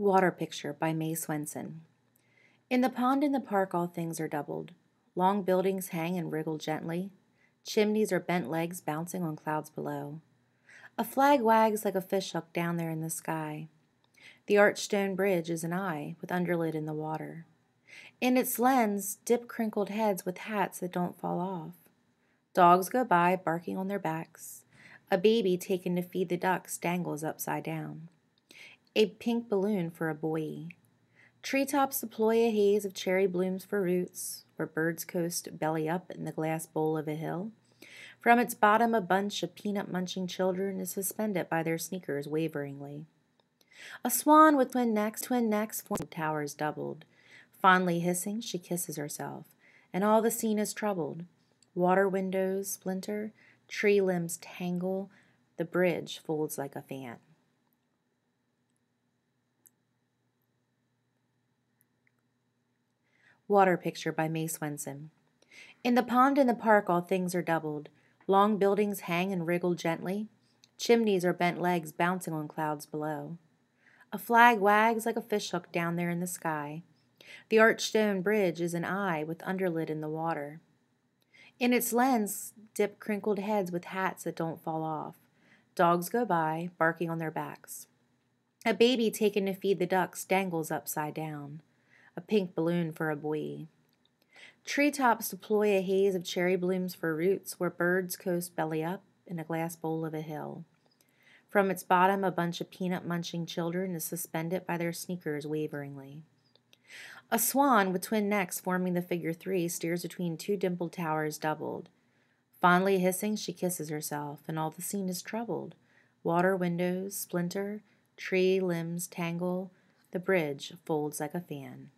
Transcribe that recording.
Water Picture by May Swenson. In the pond in the park, all things are doubled. Long buildings hang and wriggle gently. Chimneys are bent legs bouncing on clouds below. A flag wags like a fishhook down there in the sky. The arched stone bridge is an eye with underlid in the water. In its lens, dip crinkled heads with hats that don't fall off. Dogs go by, barking on their backs. A baby taken to feed the ducks dangles upside down a pink balloon for a buoy. Treetops deploy a haze of cherry blooms for roots, where birds coast belly up in the glass bowl of a hill. From its bottom, a bunch of peanut munching children is suspended by their sneakers waveringly. A swan with twin necks, twin necks, form towers doubled. Fondly hissing, she kisses herself, and all the scene is troubled. Water windows splinter, tree limbs tangle, the bridge folds like a fan. Water Picture by May Swenson. In the pond in the park, all things are doubled. Long buildings hang and wriggle gently. Chimneys are bent legs bouncing on clouds below. A flag wags like a fishhook down there in the sky. The arched stone bridge is an eye with underlid in the water. In its lens dip crinkled heads with hats that don't fall off. Dogs go by, barking on their backs. A baby taken to feed the ducks dangles upside down a pink balloon for a buoy. Treetops deploy a haze of cherry blooms for roots where birds coast belly up in a glass bowl of a hill. From its bottom, a bunch of peanut munching children is suspended by their sneakers waveringly. A swan with twin necks forming the figure three steers between two dimpled towers doubled. Fondly hissing, she kisses herself, and all the scene is troubled. Water windows splinter, tree limbs tangle, the bridge folds like a fan.